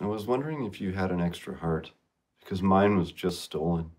I was wondering if you had an extra heart, because mine was just stolen.